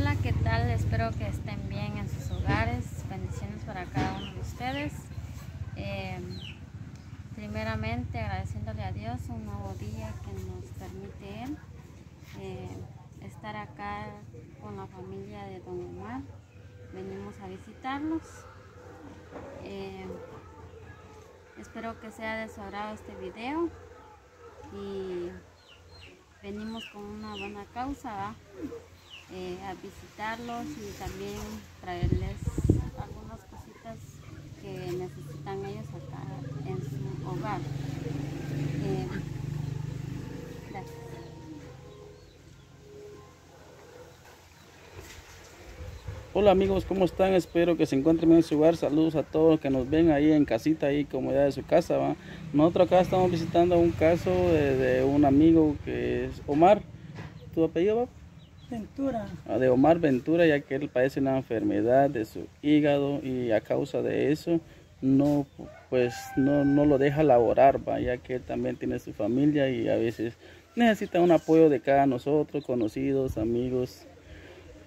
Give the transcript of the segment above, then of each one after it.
Hola, ¿qué tal? Espero que estén bien en sus hogares. Bendiciones para cada uno de ustedes. Eh, primeramente agradeciéndole a Dios un nuevo día que nos permite eh, estar acá con la familia de Don Omar. Venimos a visitarlos. Eh, espero que sea de su agrado este video y venimos con una buena causa. Eh, a visitarlos y también traerles algunas cositas que necesitan ellos acá en su hogar. Eh, gracias. Hola amigos, ¿cómo están? Espero que se encuentren en su hogar. Saludos a todos que nos ven ahí en casita, ahí como ya de su casa. ¿va? Nosotros acá estamos visitando un caso de, de un amigo que es Omar. ¿Tu apellido, va? Ventura. Ah, De Omar Ventura, ya que él padece una enfermedad de su hígado y a causa de eso no pues no, no lo deja laborar, ya que él también tiene su familia y a veces necesita un apoyo de cada nosotros, conocidos, amigos.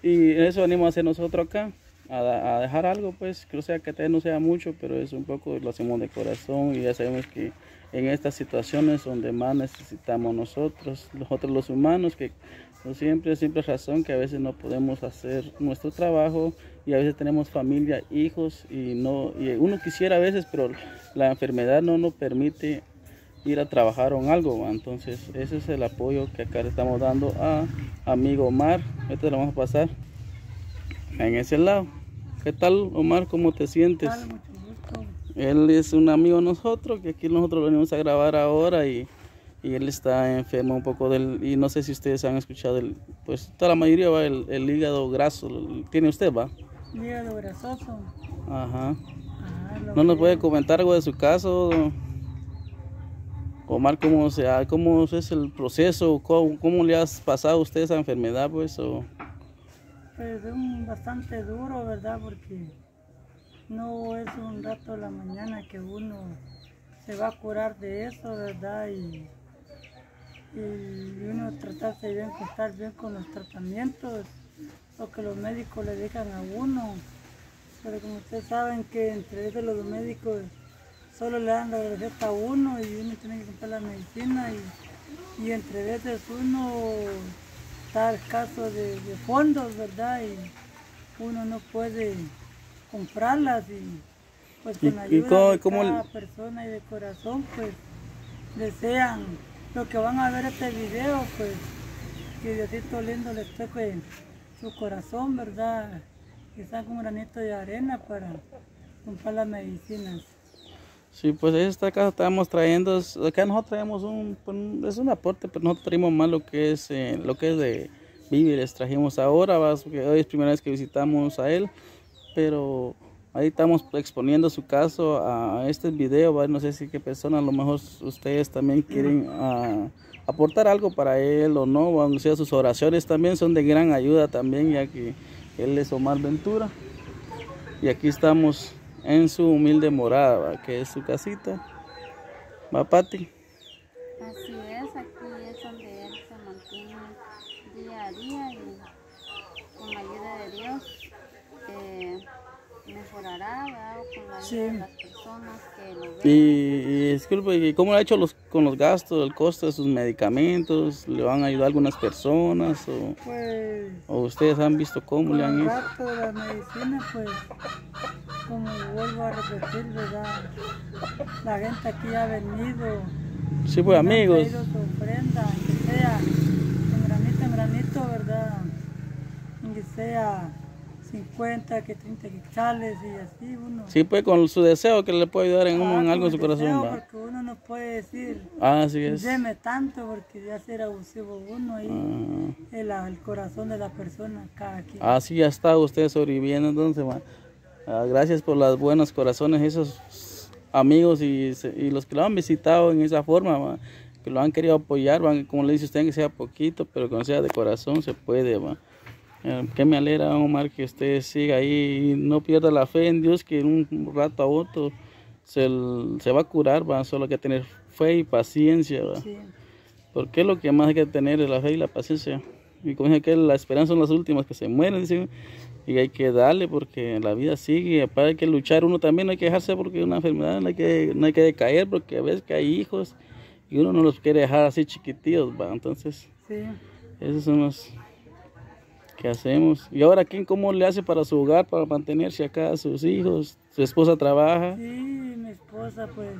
Y eso venimos a hacer nosotros acá, a, dejar algo, pues, que sea que no sea mucho, pero es un poco, lo hacemos de corazón y ya sabemos que en estas situaciones donde más necesitamos nosotros, nosotros los humanos, que no siempre, es razón que a veces no podemos hacer nuestro trabajo y a veces tenemos familia, hijos y no, y uno quisiera a veces, pero la enfermedad no nos permite ir a trabajar o algo, entonces ese es el apoyo que acá le estamos dando a amigo Omar, este lo vamos a pasar en ese lado. ¿Qué tal Omar? ¿Cómo te sientes? Tal, mucho gusto. Él es un amigo de nosotros, que aquí nosotros lo venimos a grabar ahora y, y él está enfermo un poco del, y no sé si ustedes han escuchado, el, pues toda la mayoría va el, el hígado graso, ¿tiene usted va? Hígado grasoso. Ajá. Ah, ¿No nos puede comentar algo de su caso? Omar, ¿cómo, se, ha- cómo es el proceso? ¿Cómo, cómo le has pasado a usted esa enfermedad? Pues, o, Pues es un bastante duro, ¿verdad? Porque no es un rato a la mañana que uno se va a curar de eso, ¿verdad? Y, y uno tratarse bien, estar bien con los tratamientos, lo que los médicos le dejan a uno. Pero como ustedes saben que entre ellos los médicos solo le dan la receta a uno y uno tiene que comprar la medicina y, y entre veces uno está escaso de, de fondos, ¿verdad? Y uno no puede comprarlas y pues ¿Y- con y ayuda cómo- de cada persona y de corazón pues desean lo que van a ver este video pues que Diosito lindo les toque su corazón, ¿verdad? Que saque un granito de arena para comprar las medicinas. Sí, pues esta casa estamos trayendo, acá nosotros traemos un, pues, un- es un aporte, pero nosotros traemos más lo que es, eh, lo que es de víveres, trajimos ahora, ¿va? porque hoy es primera vez que visitamos a él, pero ahí estamos exponiendo su caso a este video, no sé si qué personas, a lo mejor ustedes también quieren ah, aportar algo para él o no, o sea, sus oraciones también son de gran ayuda también, ya que él es Omar Ventura. Y aquí estamos en su humilde morada, que es su casita. Va, Pati. Así es, aquí es donde él se mantiene día a día y con la ayuda de Dios eh, mejorará, ¿verdad? O con la ayuda Sí. las personas que lo ven. Y, y disculpe, ¿y ¿cómo le ha hecho los, con los gastos, el costo de sus medicamentos? ¿Le van a ayudar algunas personas? ¿O, Pues o ustedes han visto cómo le han hecho? rato de la medicina, pues como vuelvo a repetir, ¿verdad? La gente aquí ha venido. Sí, pues han amigos. traído su ofrenda, que sea en granito en granito, ¿verdad? Que sea 50, que 30 quetzales y así uno. Sí, pues con su deseo que le puede ayudar en uno Ah, en algo en su deseo, corazón. ¿va? Porque uno no puede decir, Ah, así es. deme tanto, porque ya ser abusivo uno y Ah. el, el corazón de la persona cada quien. Así ya está usted sobreviviendo entonces, ma. Ah, gracias por los buenos corazones, esos amigos y, y los que lo han visitado en esa forma, ma, que lo han querido apoyar, ma, como le dice usted, que sea poquito, pero que no sea de corazón, se puede. ma. Eh, que me alegra, Omar, que usted siga ahí y no pierda la fe en Dios, que en un rato a otro se, se va a curar, va, solo hay que tener fe y paciencia, va. Sí. porque lo que más hay que tener es la fe y la paciencia. Y como dije que la esperanza son las últimas que se mueren, dicen. Y hay que darle porque la vida sigue. Aparte hay que luchar uno también, no hay que dejarse porque una enfermedad, no hay que, no hay que decaer porque a veces que hay hijos y uno no los quiere dejar así chiquititos, ¿va? Entonces, Sí. esos son los que hacemos. Y ahora, ¿quién cómo le hace para su hogar, para mantenerse acá, sus hijos? Su esposa trabaja. Sí, mi esposa pues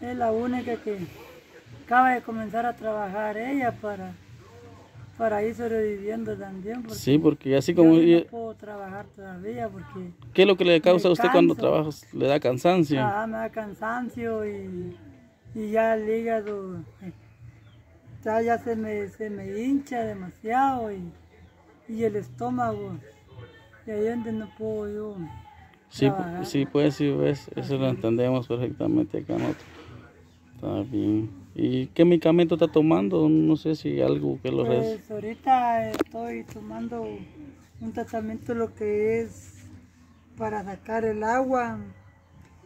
es la única que acaba de comenzar a trabajar ella para, para ir sobreviviendo también. Porque Sí, porque así yo como... sí no puedo trabajar todavía porque ¿Qué es lo que le causa a usted cuando trabaja? ¿Le da cansancio? ah, me da cansancio y, y ya el hígado eh, ya, ya se, me, se me hincha demasiado y, y el estómago. Y ahí es donde no puedo yo. Sí, trabajar. sí, pues sí, ves, eso lo entendemos perfectamente acá nosotros. Está bien. ¿Y qué medicamento está tomando? No sé si algo que lo res... Pues ahorita estoy tomando un tratamiento lo que es para sacar el agua,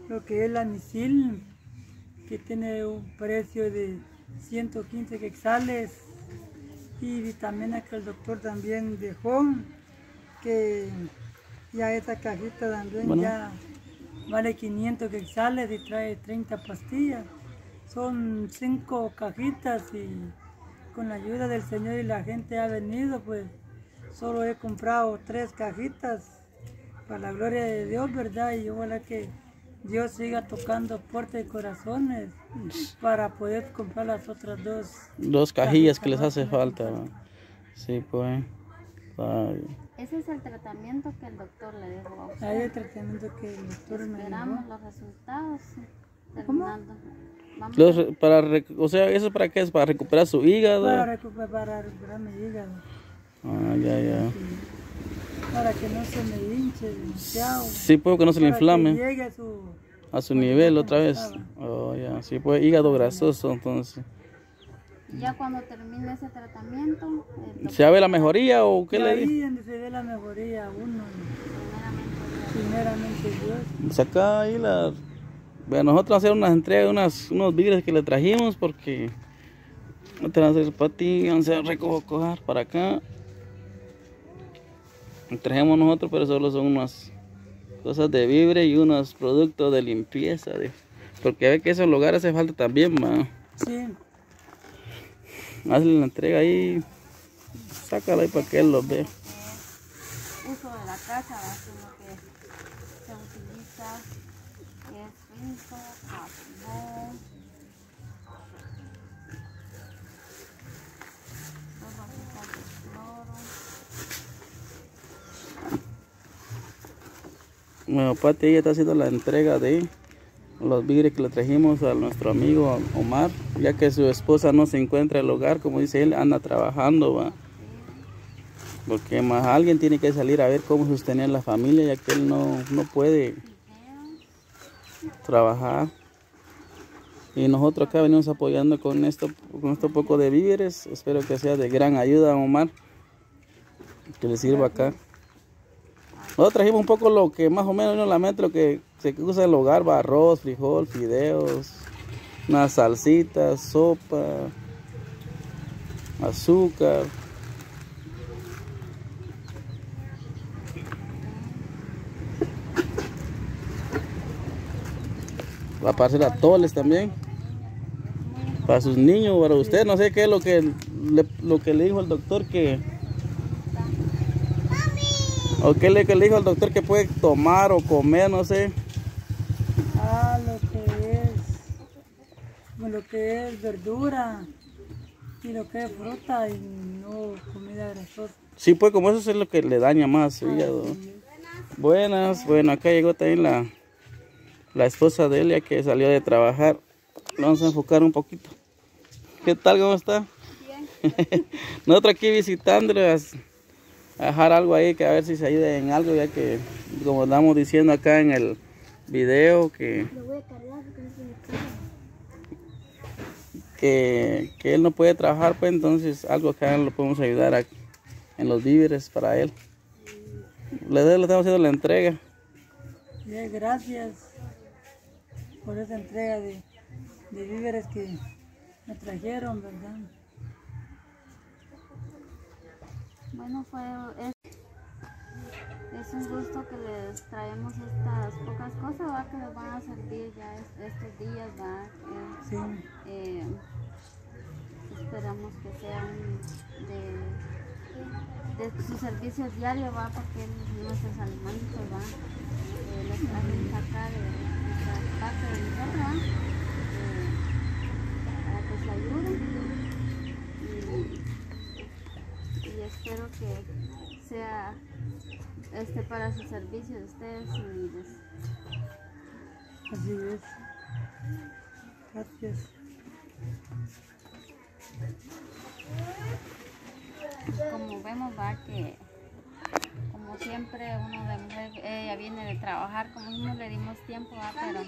lo que es la misil, que tiene un precio de 115 quetzales y vitamina que el doctor también dejó, que ya esa cajita también Bueno. ya vale 500 quetzales y trae 30 pastillas. Son cinco cajitas y con la ayuda del Señor y la gente ha venido, pues solo he comprado tres cajitas para la gloria de Dios, ¿verdad? Y ojalá que Dios siga tocando puertas y corazones para poder comprar las otras dos. Dos cajillas que les hace falta. Sí, pues. Ese es el tratamiento que el doctor le dejó a usted. Hay el tratamiento que el doctor me Esperamos dio. los resultados. ¿Cómo? Terminando. Los para, o sea, ¿eso para qué es? ¿Para recuperar su hígado? Para recuperar, para recuperar mi hígado, Ah, ya, ya. Para que no se me hinche demasiado. Sí, puede que no se le que inflame llegue a su... a su nivel otra vez. Oh, ya. Sí, pues hígado grasoso, entonces. Ya cuando termine ese tratamiento, doctor ¿Se ve la mejoría o qué le ahí di? donde se ve la mejoría a uno, primeramente Dios. Saca ahí la... Bueno, nosotros hacer unas entregas, unas, unos víveres que le trajimos porque... No te van a hacer para ti, vamos a recoger para acá. Trajimos nosotros, pero solo son unas cosas de vibre y unos productos de limpieza. de- Porque ve que esos lugares hace falta también, ma. Sí, Hazle la entrega ahí, sácala ahí para que él los vea. uso de la casa, va a ser lo que se utiliza, es rinzo, jabón, dos vasijas de cloro, Bueno, Pati ella está haciendo la entrega de los víveres que le trajimos a nuestro amigo Omar, ya que su esposa no se encuentra en el hogar, como dice él, anda trabajando, va. Porque más alguien tiene que salir a ver cómo sostener la familia, ya que él no, no puede trabajar. Y nosotros acá venimos apoyando con esto, con esto poco de víveres. Espero que sea de gran ayuda, Omar, que le sirva acá. Nosotros trajimos un poco lo que más o menos a la mente, lo que se usa en el hogar, arroz, frijol, fideos, unas salsitas, sopa, azúcar. Va para hacer atoles también. Para sus niños, para usted, no sé qué es lo que le, lo que le dijo el doctor que... ¿O qué le, dijo el doctor que puede tomar o comer, no sé? ah, lo que es, lo que es verdura y lo que es fruta y no comida grasosa. Sí, pues como eso es lo que le daña más a su hígado. Buenas, bueno, acá llegó también la, la esposa de Elia que salió de trabajar. Vamos a enfocar un poquito. ¿Qué tal? ¿Cómo está? Bien. Nosotros aquí visitándole a, dejar algo ahí que a ver si se ayuda en algo, ya que como estamos diciendo acá en el video que, que, que él no puede trabajar, pues entonces algo acá lo podemos ayudar a- en los víveres para él. Le, le estamos haciendo la entrega. Bien, gracias por esa entrega de, de víveres que me trajeron, ¿verdad? Bueno, fue es, es un gusto que les traemos estas pocas cosas ¿va? que les van a servir ya es- estos días. Eh, Sí, eh, esperamos que sean de, de su servicio diario, ¿va? porque nuestros alimentos ¿va? Eh, les traje acá de parte de nosotros ¿va? Eh, para que se ayuden y, y espero que sea este para su servicio de ustedes y les- así es. Gracias. como vemos va que como siempre uno de mujer ella viene de trabajar como no le dimos tiempo va pero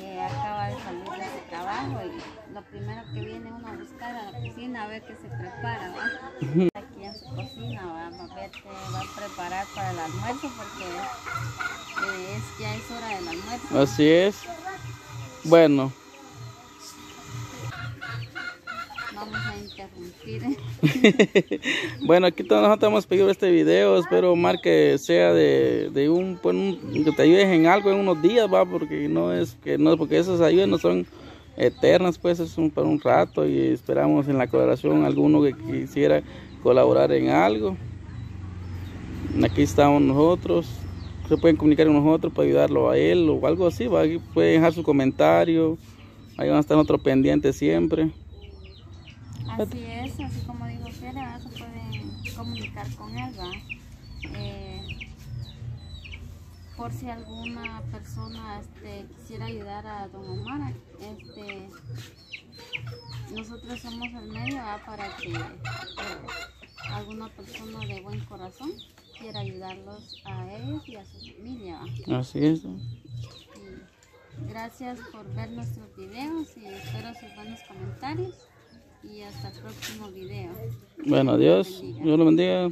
eh, acaba de salir de su trabajo y lo primero que viene uno a buscar a la cocina a ver qué se prepara va en su cocina va a va preparar para el almuerzo porque eh, es, ya es hora del almuerzo. Así es. Bueno, vamos a interrumpir. Bueno, aquí todos nosotros hemos pedido este video. Espero, Mar, que sea de, de un, pues, un- que te ayudes en algo en unos días, va, porque no es que no, porque esas ayudas no son eternas, pues es un, para un rato y esperamos en la colaboración alguno que quisiera colaborar en algo. Aquí estamos nosotros. Se pueden comunicar con nosotros para ayudarlo a él o algo así, va. Dejar su comentario. Ahí van a estar nosotros pendientes siempre. Así es, así como dijo ¿verdad? se pueden comunicar con él. Eh, por si alguna persona este, quisiera ayudar a don Omar, este, nosotros somos el medio para que eh, alguna persona de buen corazón quiera ayudarlos a ellos y a su familia. Así es. Y gracias por ver nuestros videos y espero sus buenos comentarios y hasta el próximo video. Bueno, adiós. Dios lo bendiga.